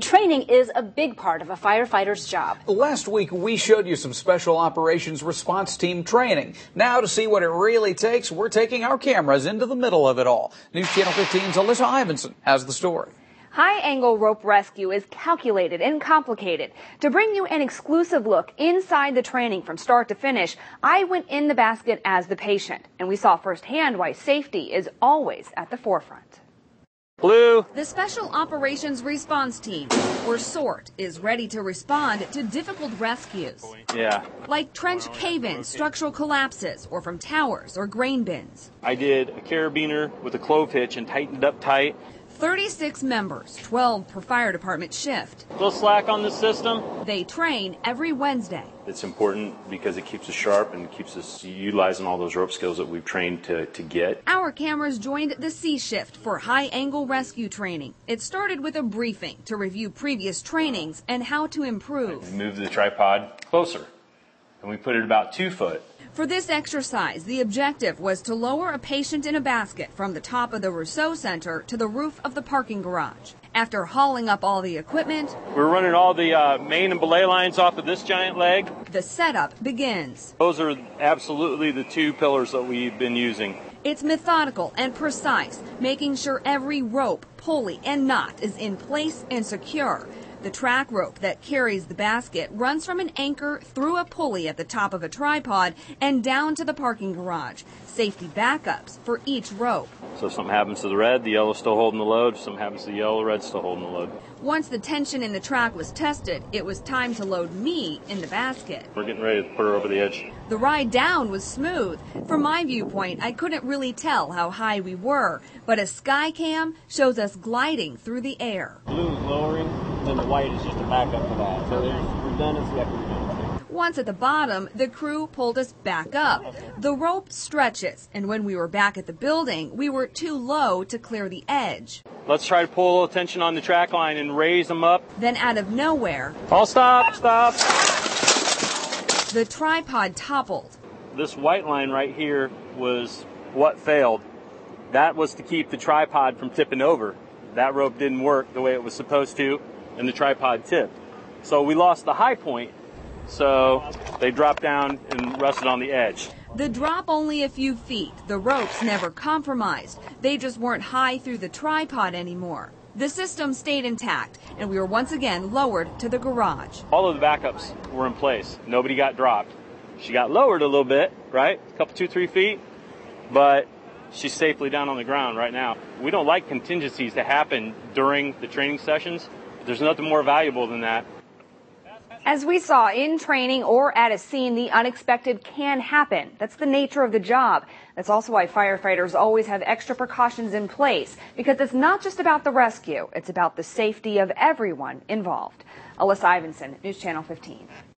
Training is a big part of a firefighter's job. Last week, we showed you some special operations response team training. Now, to see what it really takes, we're taking our cameras into the middle of it all. News Channel 15's Alyssa Ivinson has the story. High angle rope rescue is calculated and complicated. To bring you an exclusive look inside the training from start to finish, I went in the basket as the patient, and we saw firsthand why safety is always at the forefront. Blue. The Special Operations Response Team, or SORT, is ready to respond to difficult rescues. Yeah. Like trench cave-ins, structural collapses, or from towers or grain bins. I did a carabiner with a clove hitch and tightened up tight. 36 members, 12 per fire department shift. A little slack on the system. They train every Wednesday. It's important because it keeps us sharp and keeps us utilizing all those rope skills that we've trained to, to get. Our cameras joined the C shift for high angle rescue training. It started with a briefing to review previous trainings and how to improve. We moved the tripod closer and we put it about two foot. For this exercise, the objective was to lower a patient in a basket from the top of the Rousseau Center to the roof of the parking garage. After hauling up all the equipment, we're running all the uh, main and belay lines off of this giant leg. The setup begins. Those are absolutely the two pillars that we've been using. It's methodical and precise, making sure every rope, pulley, and knot is in place and secure. The track rope that carries the basket runs from an anchor through a pulley at the top of a tripod and down to the parking garage. Safety backups for each rope. So if something happens to the red, the yellow's still holding the load. If something happens to the yellow, the red's still holding the load. Once the tension in the track was tested, it was time to load me in the basket. We're getting ready to put her over the edge. The ride down was smooth. From my viewpoint, I couldn't really tell how high we were, but a sky cam shows us gliding through the air. Blue is lowering and the white is just a backup for that. So there's redundancy after redundancy. Once at the bottom, the crew pulled us back up. The rope stretches, and when we were back at the building, we were too low to clear the edge. Let's try to pull a little tension on the track line and raise them up. Then out of nowhere, all stop, stop. The tripod toppled. This white line right here was what failed. That was to keep the tripod from tipping over. That rope didn't work the way it was supposed to and the tripod tipped. So we lost the high point, so they dropped down and rested on the edge. The drop only a few feet. The ropes never compromised. They just weren't high through the tripod anymore. The system stayed intact, and we were once again lowered to the garage. All of the backups were in place. Nobody got dropped. She got lowered a little bit, right? A couple, two, three feet, but she's safely down on the ground right now. We don't like contingencies to happen during the training sessions there's nothing more valuable than that. As we saw in training or at a scene, the unexpected can happen. That's the nature of the job. That's also why firefighters always have extra precautions in place because it's not just about the rescue, it's about the safety of everyone involved. Alyssa Ivinson, News Channel 15.